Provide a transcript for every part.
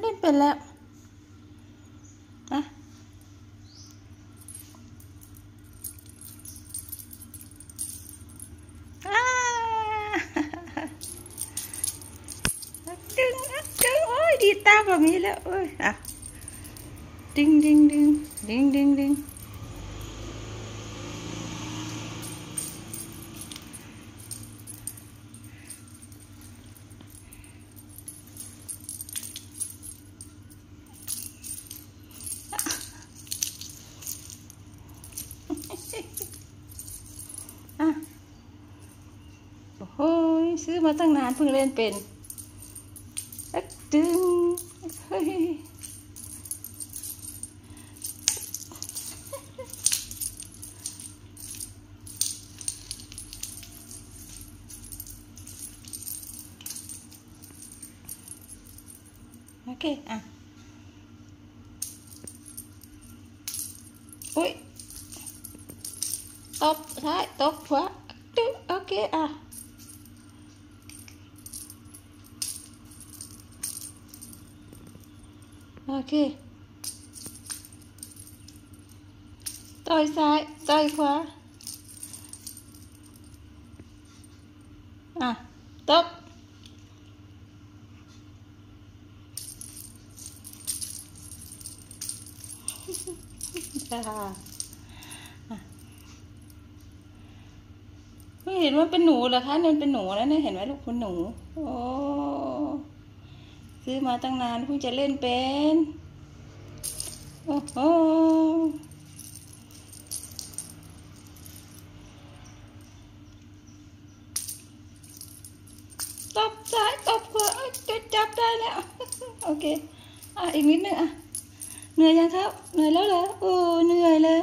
เป็นแล้วอะอ่าดึงอะดึงโอ้ยดีดตามแบบนี้แล้วโอ้ยอะดึงดึงดึงดึงดึงดึง อมาตั้งนานเพิ่งเล่นเป็นดึงเฮ้ยโอเค อะ อุ้ยตบซ้ายตบขวาดึงโอเค อะ โอเค ต่อยซ้าย ต่อยขวา อะ ตบค่ะไม่เห็นว่าเป็นหนูเหรอคะเนี่ยเป็นหนูแล้วเนี่ยเห็นไหมลูกคุณหนู โอ้ ซื้อมาตั้งนานเพิ่งจะเล่นเป็น โอ้โหตบซ้ายตบขวาเอ้ยจะจับได้แล้ว โอเค อะ อีกนิดนึงอะ เหนื่อยยังครับ เหนื่อยแล้วเหรอ โอ้ เหนื่อยเลย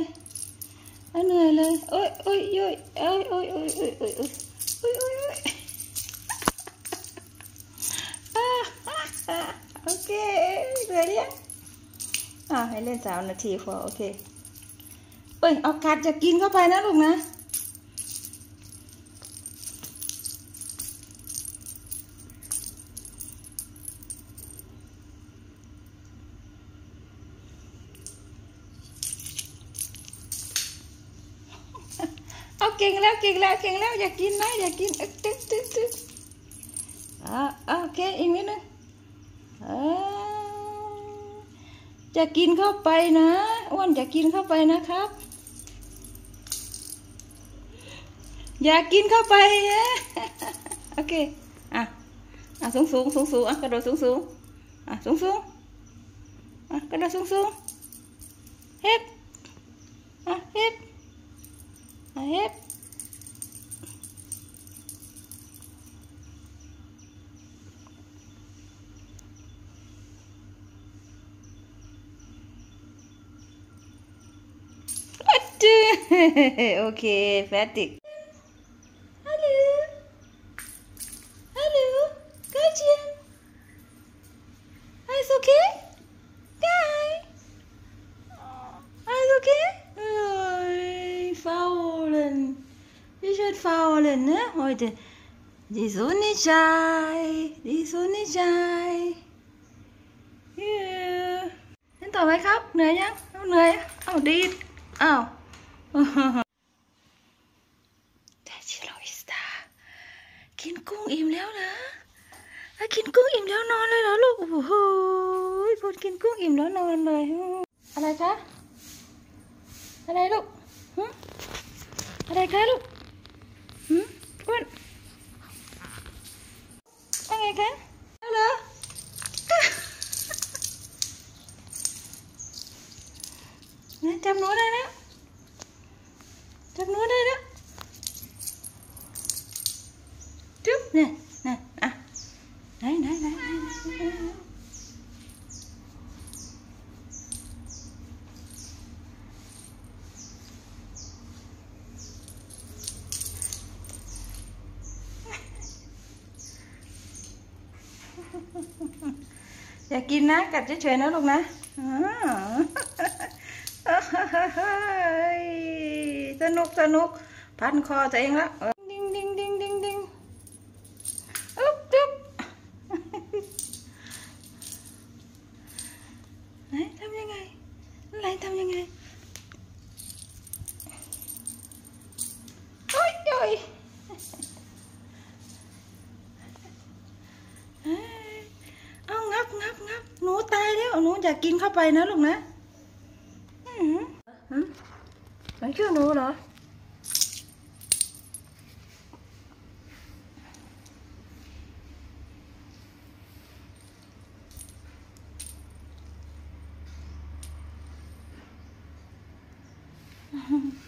อะเหนื่อยเลย โอ้ยโอ้ยโอ้ยโอ้ยโอ้ยโอ้ยโอ้ยโอ้ยโอ้ยโอ้ยโอ้ยโอ้ยอ่าอ่าอ่าโอเค เนื่ยอ่าให้เล่นสามนาทีพอโอเค เอ้ยเอากัดจะกินเข้าไปนะลูกนะ เอาเก่งแล้วเก่งแล้วเก่งแล้วอยากกินนะอยากกินอ๊ะตึ๊ดตึ๊ดตึ๊ดอ่าอ่าโอเคอีกนิดนึงอ่า จะกินเข้าไปนะอ้วนจะกินเข้าไปนะครับ อยากกินเข้าไปนะโอเคอะอะสูงสูงสูงสูงอะกระโดดสูงสูงอะสูงสูงอะกระโดดสูงสูงเฮ็ดอะเฮ็ดอะเฮ็ด okay, fertig. Hallo. Hallo. Geilchen. Alles okay? Geil. Alles okay? Ui, faulen. Ihr seid faulen, ne? Heute. Die Sonne scheint. Die Sonne scheint. Yeah. Đến tàu mai khóc. Nè nhá. Nè. Ông đi. Ông. Oh. 돼지로 있다. 긴꿍 임려나. 아, 긴꿍 임려나เลยเหรอลูก โอ้โห คน 긴꿍 อิ่มแล้วนอนเลย อะไร คะ อะไร ลูกหึอะไร คะ ลูกหึอ้วนว่าไง คะเอาเหรอ จำหนูได้แล้ว เนี่ยเนี่ยอะไหนไหนไหนอย่ากินนะ กัดเฉยๆนะลูกนะสนุกสนุกพันคอตัวเองล้ว ยเอางับงับงับหนูตายแล้วหนูอยากกินเข้าไปนะลูกนะอืมหืมมันชื่อหนูเหรออืม